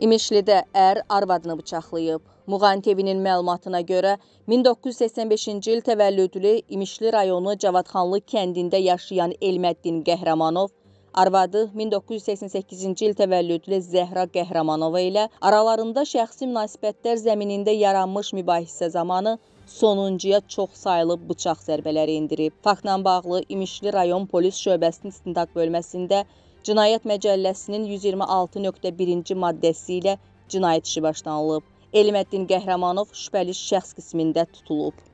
İmişlidə ər arvadını bıçaqlayıb. Muğan TV-nin məlumatına görə 1985-ci il təvəllüdlü İmişli rayonu Cavadxanlı kəndində yaşayan Elməddin Qəhrəmanov arvadı 1988-ci il təvəllüdlü Zəhra Qəhrəmanova ilə aralarında şəxsi münasibətlər zəminində yaranmış mübahisə zamanı sonuncuya çox saylı bıçaq zərbələri endirib. Faktla bağlı İmişli rayon polis şöbəsinin istintaq bölməsində Cinayət Məcəlləsinin 126.1-ci maddəsi ilə cinayət işi başlanılıb. Elməddin Qəhrəmanov şübhəli şəxs qismində tutulub.